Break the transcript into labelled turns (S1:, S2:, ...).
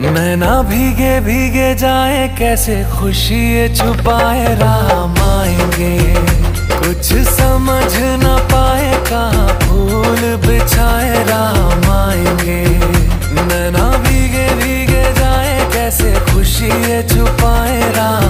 S1: नैना भीगे भीगे जाए, कैसे खुशी छुपाए, राम आएँगे। कुछ समझ न पाए, कहा फूल बिछाए, राम आएँगे। नैना भीगे भीगे जाए, कैसे खुशी छुपाए, राम